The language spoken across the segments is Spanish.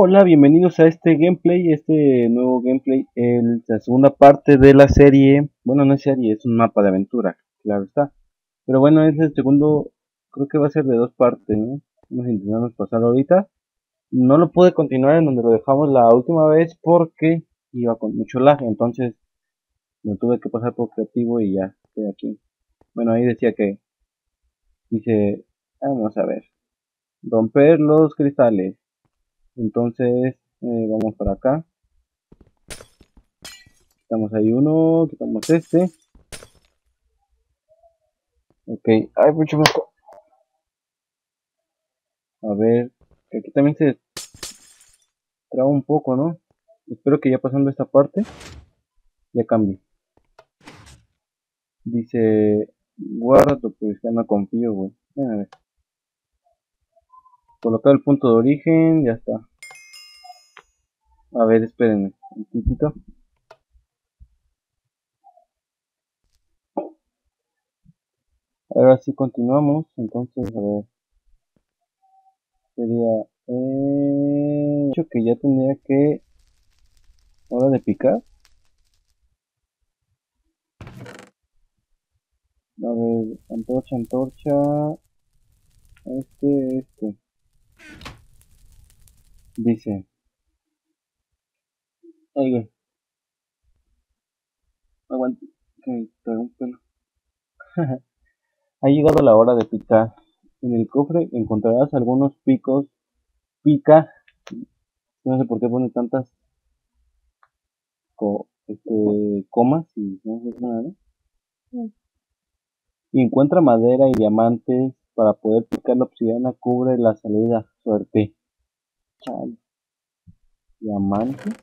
Hola, bienvenidos a este gameplay, este nuevo gameplay, el, la segunda parte de la serie, bueno no es serie, es un mapa de aventura, claro está, pero bueno es el segundo, creo que va a ser de dos partes, ¿no? Vamos a intentar pasar ahorita, no lo pude continuar en donde lo dejamos la última vez porque iba con mucho lag, entonces me tuve que pasar por creativo y ya estoy aquí. Bueno, ahí decía que, dice, vamos a ver, romper los cristales entonces eh, vamos para acá. Quitamos ahí uno quitamos este. Ok ay mucho más a ver que aquí también se traba un poco no espero que ya pasando esta parte ya cambie. Dice guarda pues ya no confío güey. A ver colocar el punto de origen, ya está. A ver, espérenme un poquito. Ahora sí continuamos, entonces a ver. Sería... Eh, hecho que ya tendría que... Hora de picar. A ver, antorcha, antorcha. Este, este. Dice. Aguante. Que un pelo. ha llegado la hora de picar. En el cofre encontrarás algunos picos. Pica. No sé por qué pone tantas este, comas y no sé nada. Y encuentra madera y diamantes para poder picar la obsidiana. Cubre la salida. Suerte. Diamantes.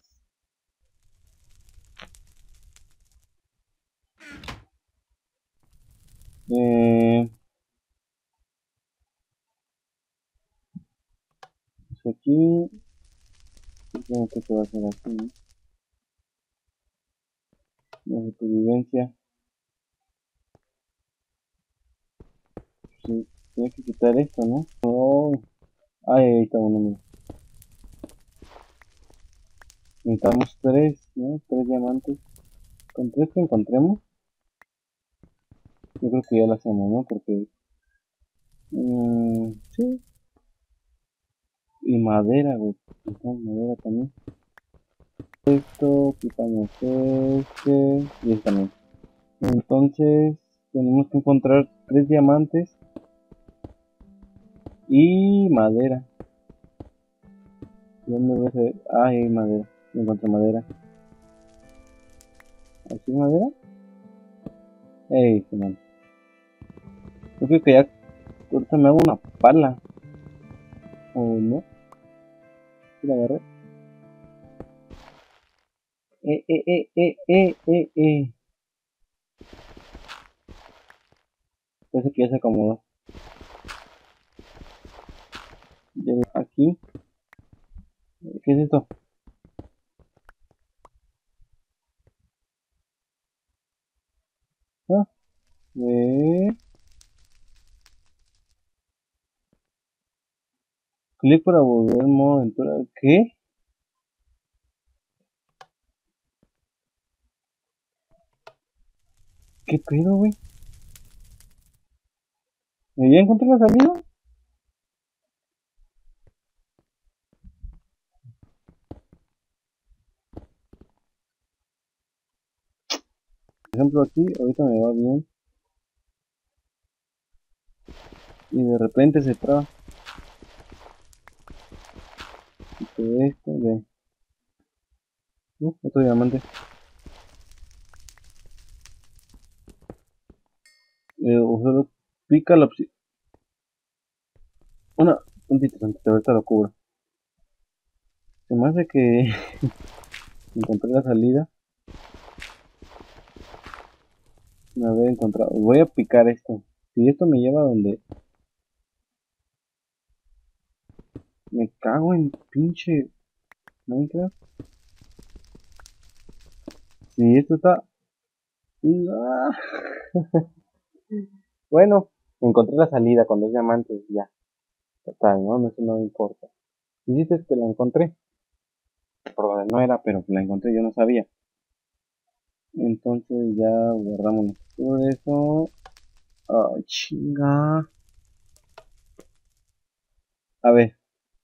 Eh, pues aquí creo que se va a hacer así la supervivencia tiene que quitar esto no oh. ay ahí está uno mira Necesitamos tres, ¿no? Tres diamantes. Con tres que encontremos. Yo creo que ya lo hacemos, ¿no? Porque... Mmm, sí. Y madera, güey. Madera también. Esto, quitamos este. Y este también. Entonces, tenemos que encontrar tres diamantes. Y madera. ¿Dónde voy a hacer? Ah, hay madera encuentro madera. ¿Aquí madera? Ey, man. Yo creo que ya ahorita me hago una pala. ¿O no? ¿Sí la agarré? Eh, eh, eh, eh, eh, eh, eh. Parece que ya se acomodó. Aquí. ¿Qué es esto? Ah, eh. Clic para volver al modo aventura. ¿Qué? ¿Qué pedo, güey? ¿Ya encontré la salida? Por ejemplo aquí, ahorita me va bien. Y de repente se traba. Esto, de... Uh, otro diamante. Eh, o solo pica la opción. Una puntita, tantito, ahorita lo cubro. Se me hace que encontré la salida. Me había encontrado. Voy a picar esto. Si esto me lleva a donde... Me cago en pinche Minecraft. Si esto está... bueno, encontré la salida con dos diamantes, ya. Total, ¿no? Eso no me importa. Dices que la encontré. donde no era, pero la encontré, yo no sabía. Entonces ya guardamos todo eso. Ay, chinga. A ver,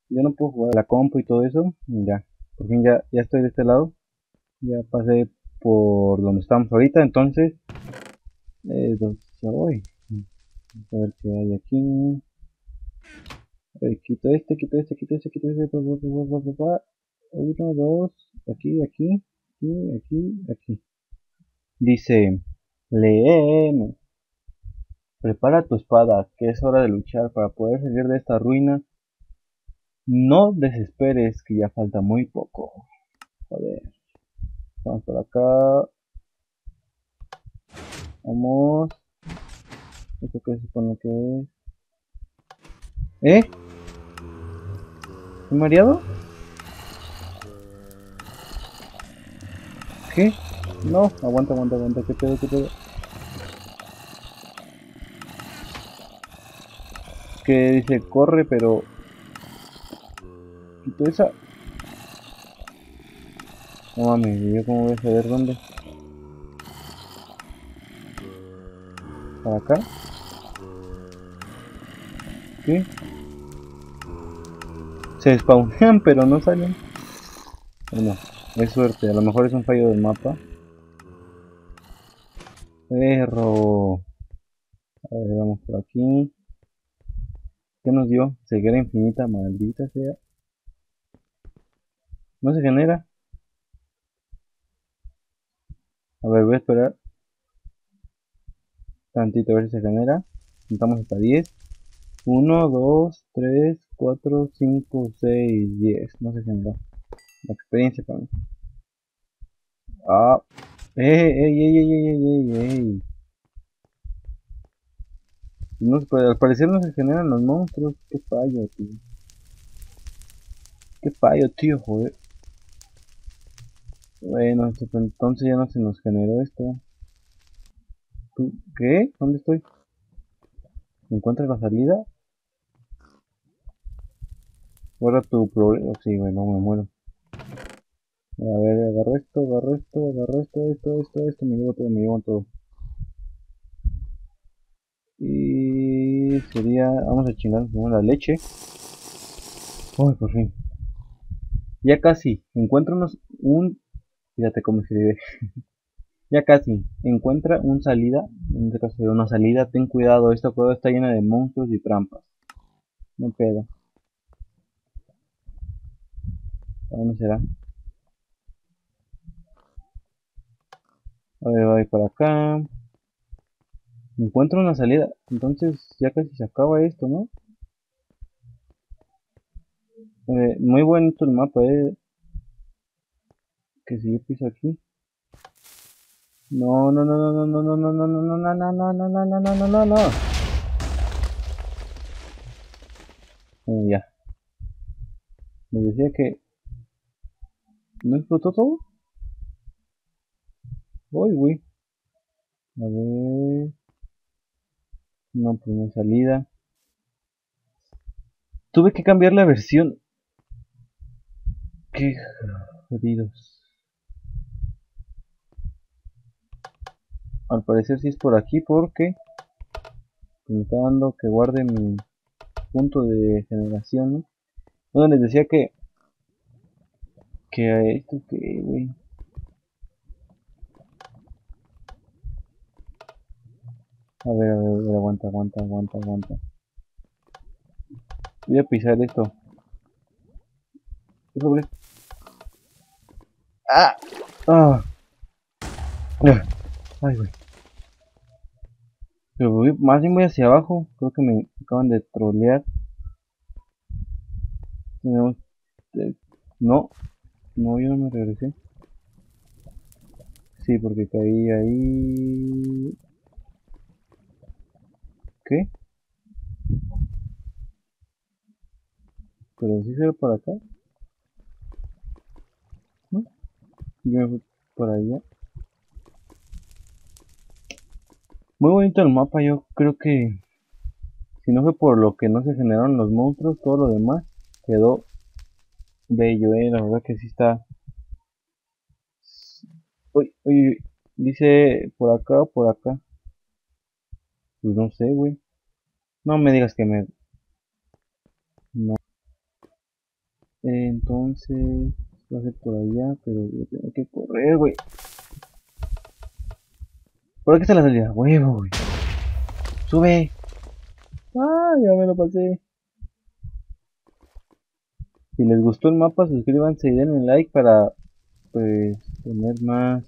yo no puedo jugar la compu y todo eso. Ya, por fin ya, ya estoy de este lado. Ya pasé por donde estamos ahorita, entonces... Eh, ¿dónde voy? a ver qué hay aquí. quito este, quito este, quito este, quito este. Uno, dos, aquí, aquí, aquí, aquí, aquí. Dice, leeme. Prepara tu espada, que es hora de luchar para poder salir de esta ruina. No desesperes, que ya falta muy poco. Joder. Vamos por acá. Vamos. ¿Esto qué se supone que es? ¿Eh? ¿Estoy mareado? ¿Qué? No, aguanta, aguanta, aguanta, qué pedo, qué pedo. Que dice corre, pero... Quito esa... No mames, ¿yo cómo voy a saber dónde? ¿Para acá? ¿Qué? Se spawnean pero no salen. Bueno, es suerte, a lo mejor es un fallo del mapa. Perro. A ver, vamos por aquí. ¿Qué nos dio? Ceguera infinita, maldita sea. No se genera. A ver, voy a esperar. Tantito a ver si se genera. Contamos hasta 10. 1, 2, 3, 4, 5, 6, 10. No se generó. La experiencia para mí. Ah. ¡Ey, ey, ey, ey, ey! No, al parecer no se generan los monstruos. Qué fallo, tío. Qué fallo, tío, joder. Bueno, entonces ya no se nos generó esto. ¿Qué? ¿Dónde estoy? ¿Encuentras la salida? Ahora tu problema. Sí, bueno, me muero. A ver, agarro esto, agarro esto, agarro esto, esto, esto, esto, me llevo todo, me llevo todo. Y sería, vamos a chingar la leche. Uy, por fin. Ya casi, encuentro unos, un, fíjate cómo escribe. Ya casi. Encuentra un salida. En este caso una salida. Ten cuidado. Esta cueva está llena de monstruos y trampas. No pedo. ¿A dónde será? A ver, voy para acá. Encuentro una salida. Entonces ya casi se acaba esto, ¿no? Eh, muy bonito el mapa, eh. Que si yo piso aquí. No, no, no, no, no, no, no, no, no, no, no, no, no, no, no, no, no, no, no, no. Ya. Me decía que... ¿No explotó todo? Uy, uy. A ver... No, pues no salida. Tuve que cambiar la versión. Qué jodidos. Al parecer si es por aquí porque me está dando que guarde mi punto de generación. ¿no? Bueno, les decía que que esto que güey. A ver, a ver, a ver, aguanta, aguanta, aguanta, aguanta. Voy a pisar esto. Sobre. ¡Ah! ¡Ah! Ay, güey. Pero voy, más bien voy hacia abajo. Creo que me acaban de trolear. Tenemos... Eh, no. No, yo no me regresé. Sí, porque caí ahí... ¿Qué? Pero si se ve por acá. Yo me fui por allá. Muy bonito el mapa, yo creo que si no fue por lo que no se generaron los monstruos, todo lo demás quedó bello, eh, la verdad que sí está Uy, uy, dice por acá o por acá. Pues no sé, güey. No me digas que me... No. Entonces... Va a ser por allá, pero yo tengo que correr, güey. ¿Por aquí está la salida? Huevo, güey. Sube. Ah, ya me lo pasé. Si les gustó el mapa, suscríbanse y denle like para pues tener más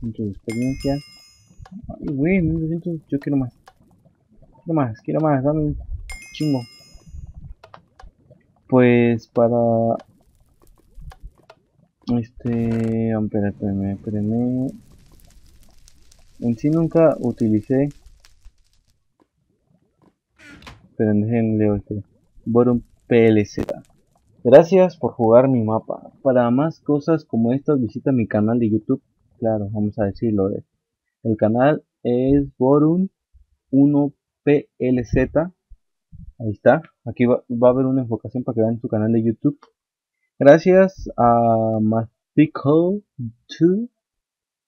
puntos de experiencia. Ay, güey, 1200, yo quiero más. Quiero más, quiero más, dame un chingo. Pues para... Este... Espérame, espérame. En sí nunca utilicé... Pero dejen leo este. Boron PLZ. Gracias por jugar mi mapa. Para más cosas como estas visita mi canal de YouTube. Claro, vamos a decirlo. Eh. El canal es Borun 1 PLZ. Ahí está. Aquí va, va, a haber una enfocación para que vean su canal de YouTube. Gracias a Mastico2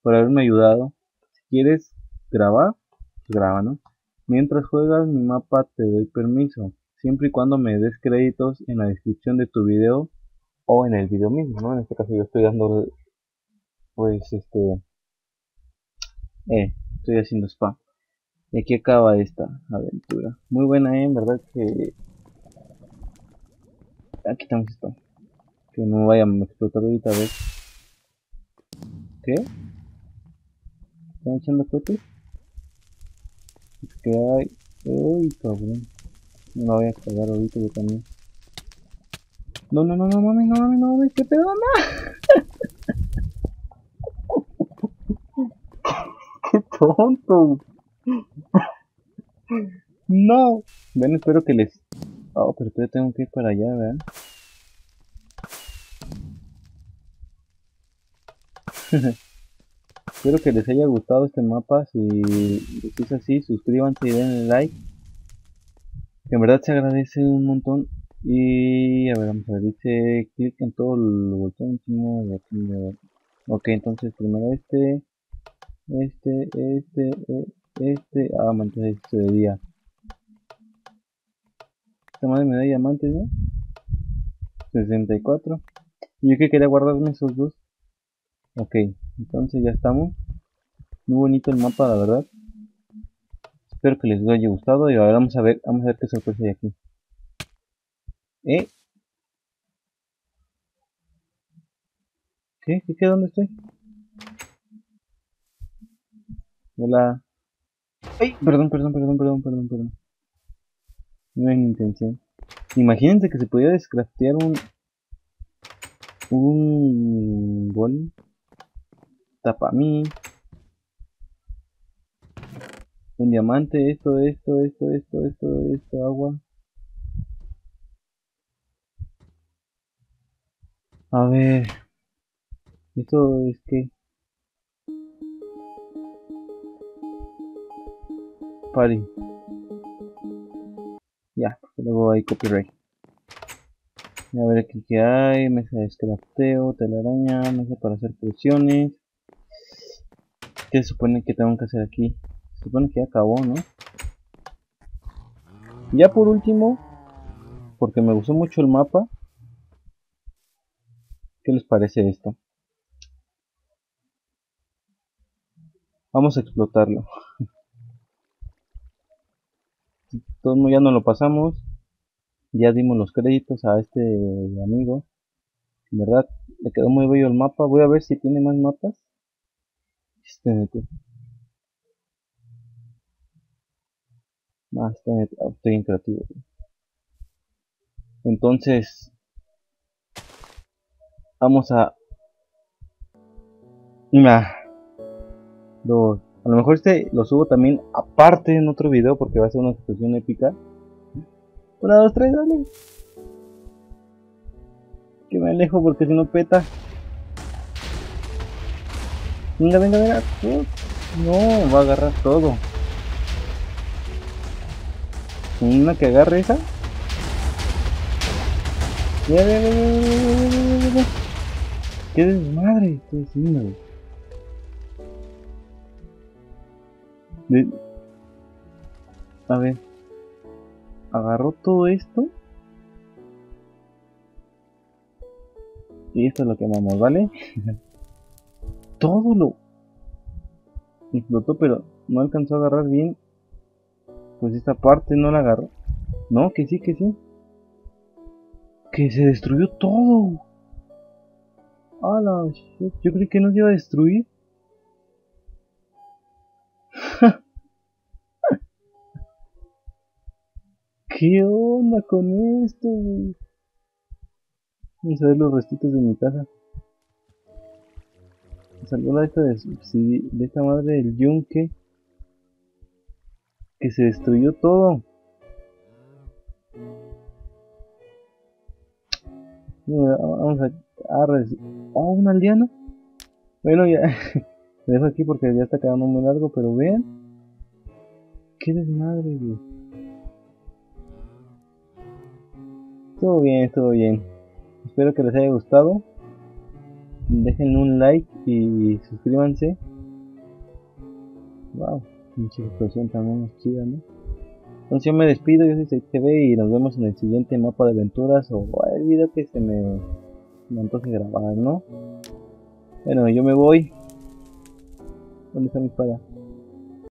por haberme ayudado. Si quieres grabar, pues graba, ¿no? Mientras juegas mi mapa te doy permiso, siempre y cuando me des créditos en la descripción de tu video o en el video mismo, ¿no? En este caso yo estoy dando, pues, este, eh, estoy haciendo spam. Y aquí acaba esta aventura. Muy buena, ¿eh? En verdad que... Aquí estamos esto. Que no vaya a explotar ahorita, a ver. ¿Qué? ¿Están echando cohetes? ¿Qué hay? Uy, cabrón. No voy a cagar ahorita yo también. No, no, no, no mames, no mames, no mames, qué pedo, no. qué tonto. No. Bueno, espero que les. Oh, pero todavía tengo que ir para allá, ¿verdad? Espero que les haya gustado este mapa. Si es así, suscríbanse y denle like. en verdad se agradece un montón. Y a ver, vamos a ver, dice clic en todo el botón Ok, entonces primero este, este, este, e, este. Ah, entonces de día. Esta madre me da diamantes, ¿no? 64. Y yo que quería guardarme esos dos. Ok, entonces ya estamos. Muy bonito el mapa, la verdad. Espero que les haya gustado y ahora vamos a ver, vamos a ver qué sorpresa hay aquí. ¿Eh? ¿Qué? ¿Qué? ¿Dónde estoy? Hola. Perdón, perdón, perdón, perdón, perdón, perdón. No hay intención. Imagínense que se pudiera descraftear un... Un... Golem para mí. Un diamante, esto, esto, esto, esto, esto, esto, agua. A ver. Esto es que... Party. Ya, luego hay copyright. A ver aquí que hay, mesa de scrafteo, telaraña, mesa para hacer presiones. ¿Qué se supone que tengo que hacer aquí? Se supone que ya acabó, ¿no? Ya por último, porque me gustó mucho el mapa, ¿qué les parece esto? Vamos a explotarlo. Todo ya no lo pasamos. Ya dimos los créditos a este amigo. En verdad, le quedó muy bello el mapa. Voy a ver si tiene más mapas. Este Ah, este estoy en creativo. Entonces, vamos a una, dos. A lo mejor este lo subo también aparte en otro video porque va a ser una explosión épica. Una, dos, tres, dale. Que me alejo porque si no peta. Venga, venga, venga. No, va a agarrar todo. Una que agarre esa. Qué desmadre estoy haciendo. A ver. Agarró todo esto. Y esto es lo que quemamos, ¿vale? todo lo explotó, pero no alcanzó a agarrar bien. Pues esta parte no la agarró. No, que sí, que sí. Que se destruyó todo. Yo creí que no se iba a destruir. ¿Qué onda con esto? Vamos a ver los restitos de mi casa. Salió la esta de, esta madre del yunque. Que se destruyó todo. Vamos a... oh, una aldeana. Bueno, ya... Dejo aquí porque ya está quedando muy largo, pero vean. Qué desmadre, güey. Estuvo bien, estuvo bien. Espero que les haya gustado. Dejen un like y suscríbanse. Wow, mucha explosión también chida, ¿no? Entonces yo me despido, yo soy TV y nos vemos en el siguiente mapa de aventuras o el video que se me, me antoje grabar, ¿no? Bueno, yo me voy. ¿Dónde está mi espada?